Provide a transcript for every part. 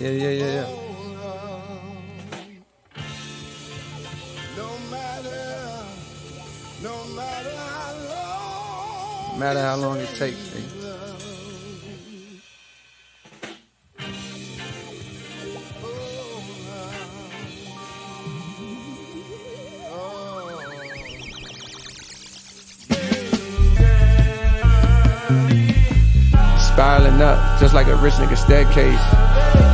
Yeah, yeah, yeah, yeah. No matter, no matter how long. Matter how long it takes. nigga. Spiraling up, just like a rich nigga staircase.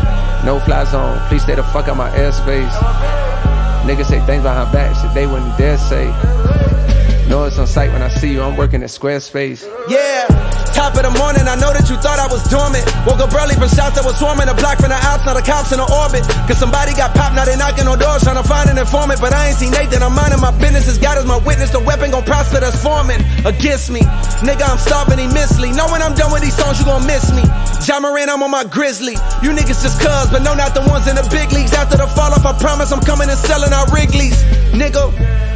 No fly zone, please stay the fuck out my airspace. Niggas say things behind back, shit they wouldn't dare say. Know it's on sight when I see you, I'm working at Squarespace. Yeah, top of the morning, I know that you thought I was dormant. Woke up early from shots that was swarming. A block from the outs, now the cops in the orbit. Cause somebody got popped, now they knocking on doors trying to an informant. But I ain't seen Nathan, I'm minding my business. As God is my witness, the weapon gon' prosper that's forming against me. Nigga, I'm starving immensely. Know when I'm done with these songs, you gon' miss me. Ja Morant, I'm on my grizzly. You niggas just cuz, but no, not the ones in the big leagues. After the fall off, I promise I'm coming and selling our Wrigley's. Nigga,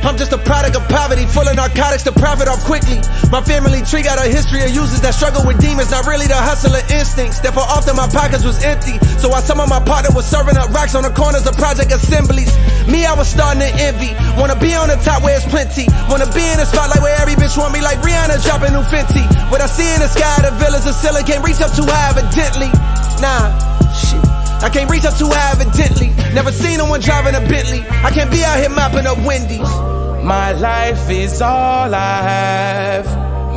I'm just a product of poverty, full of narcotics to profit off quickly. My family tree got a history of users that struggle with demons, not really the hustler instincts. Therefore, often my pockets was empty. So while some of my partner was serving up racks on the corners of project assemblies, me, I was starting to envy. Wanna be on the top where it's plenty. Wanna be in the spotlight where every bitch want me like Rihanna dropping new Fenty. What I see in the sky, the villas of ceiling can't reach up too high, evidently. Nah. I can't reach up too high, evidently. Never seen no one driving a Bentley. I can't be out here mopping up Wendy's. My life is all I have.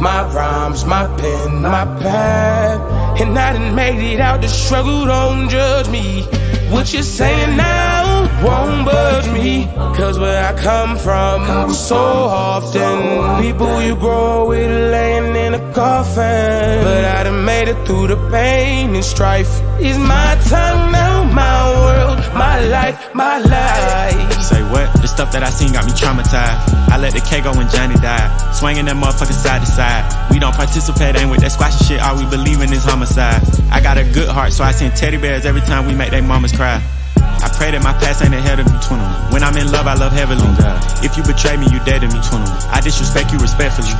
My rhymes, my pen, my pad. And I done made it out the struggle, don't judge me. What you saying now won't budge me. Cause where I come from, so often, people you grow with laying in a coffin. But I made it through the pain and strife. Is my time now, my world, my life, my life. Say what? The stuff that I seen got me traumatized. I let the K go when Johnny died. Swinging that motherfucker side to side. We don't participate, ain't with that squashy shit. All we believe in is homicide. I got a good heart, so I send teddy bears every time we make they mamas cry. I pray that my past ain't ahead of me, 21. When I'm in love, I love heavily. Oh, if you betray me, you dead to me, 21. I disrespect you respectfully.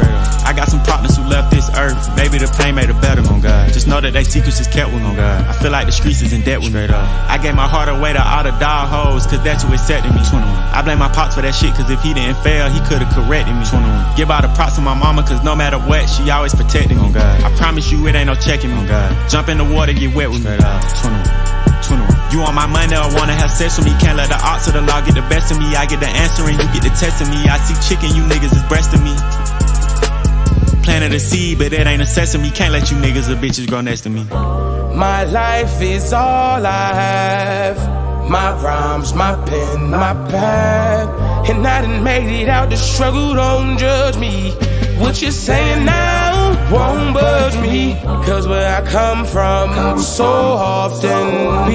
I got some partners who left this earth. Maybe the pain made it better, on God. Just know that they secrets is kept with, on oh, God. I feel like the streets is in debt with me. I gave my heart away to all the dog hoes, cause that's who accepted me, 21. I blame my pops for that shit, cause if he didn't fail, he could've corrected me, 21. Give all the props to my mama, cause no matter what, she always protecting me, on God. I promise you, it ain't no checking me, on God. Jump in the water, get wet with me, 21. 21. You on my money or wanna have sex with me? Can't let the odds of the law get the best of me. I get the answer and you get the test of me. I see chicken, you niggas is breasting me. Planted a seed, but it ain't a sesame. Can't let you niggas or bitches grow next to me. My life is all I have. My rhymes, my pen, my pad. And I done made it out the struggle, don't judge me. What you saying now won't budge me. Cause where I come from, so often,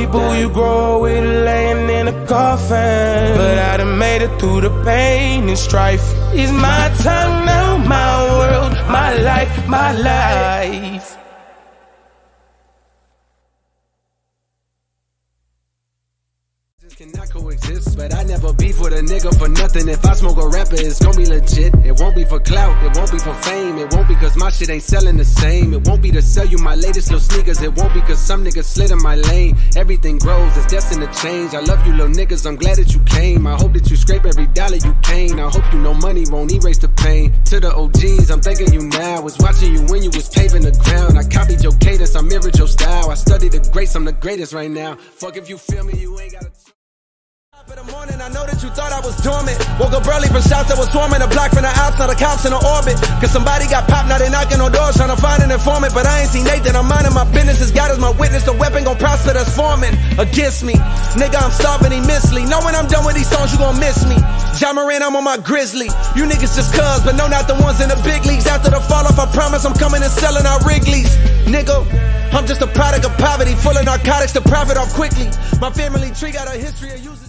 people you grow with laying in a coffin. But I done made it through the pain and strife. Is my time now, my world, my life, my life. Cannot coexist, but I never beef with a nigga for nothing. If I smoke a rapper, it's gonna be legit. It won't be for clout, it won't be for fame. It won't be cause my shit ain't selling the same. It won't be to sell you my latest little sneakers. It won't be cause some niggas slid in my lane. Everything grows, it's destined to change. I love you little niggas, I'm glad that you came. I hope that you scrape every dollar you came. I hope you know money won't erase the pain. To the OGs, I'm thanking you now. Was watching you when you was paving the ground. I copied your cadence, I mirrored your style. I studied the greats, I'm the greatest right now. Fuck if you feel me, you ain't gotta. Top of the morning, I know that you thought I was dormant. Woke up early from shots that was swarming. A block from the outs, now the cops in the orbit. Cause somebody got popped, now they knocking on doors trying to find an informant. But I ain't seen Nathan, I'm minding my business. As God is my witness, the weapon gon' prosper that's forming against me. Nigga, I'm starving immensely. Know when I'm done with these songs, you gon' miss me. Ja Morant, I'm on my grizzly. You niggas just cuz, but no, not the ones in the big leagues. After the fall off, I promise I'm coming and selling our Wrigley's. Nigga, I'm just a product of poverty, full of narcotics to profit off quickly. My family tree got a history of using.